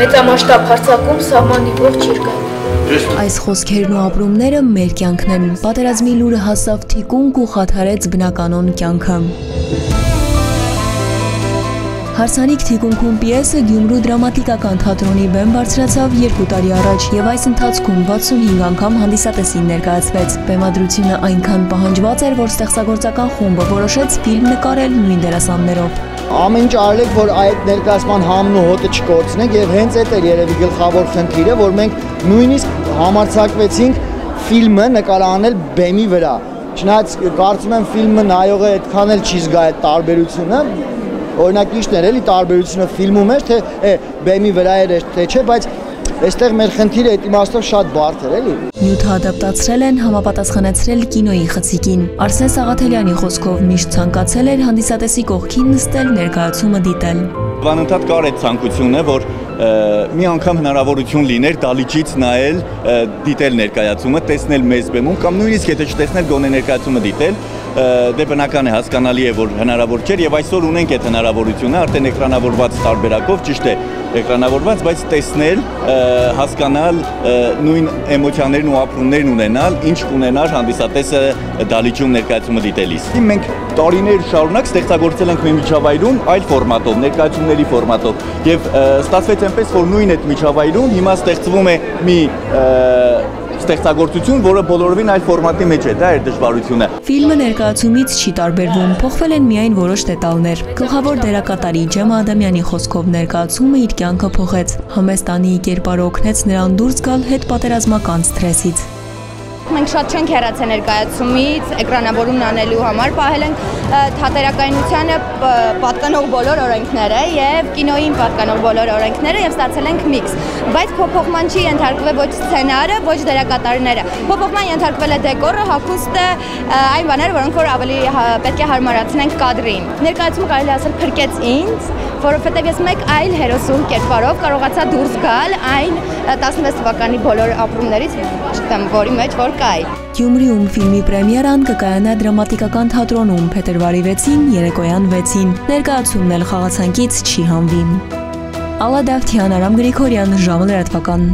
մեծամասշտաբ հարձակում սահմանի ողջ երկայնքին։ Այս խոսքերն ու ապրումները մեր կյանքն են։ Պատերազմի լուրը հասավ թիկունք ու խաթարեց բնականոն կյանքը։ Հարսանիք թիկունքում պիեսը Գյումրու դրամատիկական թատրոնի բեմ բարձրացավ երկու տարի առաջ եւ այս ընթացքում 65 անգամ հանդիսատեսին ներկայացվեց։ Բեմադրությունը այնքան պահանջված էր, որ ստեղծագործական խումբը որոշեց ֆիլմ նկարել նույն դերասաններով։ Ամեն ինչ արել որ այդ ներկայացման համն ու հոտը չկորցնենք եւ հենց այդ էր երևի գլխավոր խնդիրը, որ մենք նույնիսկ համարցակվեցինք ֆիլմը նկարանել բեմի վրա։ Չնայած կարծում եմ ֆիլմը նայողը այդքան էլ չի զգա այդ տարբերությունը, օրինակ իշտն էր էլի տարբերությունը ֆիլմում էր, թե է բեմի վրա էր, թե չէ, բայց Այստեղ մեր խնդիրը այդ իմաստով շատ բարդ էր, էլի։ Նյութը ադապտացրել են համապատասխանեցրել կինոյի խցիկին։ Արսեն Սաղաթելյանի խոսքով միշտ ցանկացել էր հանդիսատեսի կողքին նստել, ներկայացումը դիտել։ Վանընդհատ կար այդ ցանկությունը, որ մի անգամ հնարավորություն լիներ դալիճից նայել, դիտել ներկայացումը, տեսնել մեզ բեմում կամ նույնիսկ եթե չտեսնել գոնե ներկայացումը դիտել, դե բնական է հասկանալի է որ հնարավոր չէր եւ այսօր ունենք այդ հնարավորությունը արդեն էկրանավորված տարբերակով ճիշտ է էկրանավորված բայց տեսնել հասկանալ նույն էմոցիաներն ու ապրումներն ունենալ ինչ կունենար հանդիսատեսը դալիճում ներկայացումը դիտելիս մենք տարիներ շարունակ ստեղծագործել ենք մի միջավայրում այլ ֆորմատով ներկայացումների ֆորմատով եւ ստացվեց այնպես որ նույն այդ միջավայրում հիմա ստեղծվում է մի ստեղծագործություն, որը բոլորովին այլ ֆորմատի մեջ է, դա էր դժվարությունը։ Ֆիլմը ներկայացումից չի տարբերվում, փոխվել են միայն որոշ դետալներ։ Գլխավոր դերակատարի Ջեմա Ադամյանի խոսքով ներկայացումը իր կյանքը փոխեց։ Համեստանի կերպարը օգնեց նրան դուրս գալ հետ պատերազմական սթրեսից մենք շատ չենք հեռացել ներկայացումից, էկրանավորումն անելու համար պահել ենք թատերակայնությանը պատկանող բոլոր օրենքները եւ կինոյին պատկանող բոլոր օրենքները եւ ստացել ենք միքս։ Բայց փոփոխման չի ենթարկվել ոչ սցենարը, ոչ դերակատարները։ Փոփոխման ենթարկվել է դեկորը, հագուստը, այն բաները, որոնք որ ավելի պետք է հարմարացնենք կադրին։ Ներկայացումը կարելի ասել փրկեց ինձ, որովհետեւ ես մեկ այլ հերոսու կերպարով կարողացա դուրս գալ այն 16 թվականի բոլոր ապրումներից, չգիտեմ, որի մեջ որ կա այ։ Գյումրիում ֆիլմի պրեմիերան կկայանա դրամատիկական թատրոնում փետրվարի 6-ին երեկոյան 6-ին։ Ներկայացումն էլ խաղացանկից չի հանվի։ Ալա Դավթյան, Արամ Գրիգորյան, ժամը լրատվական։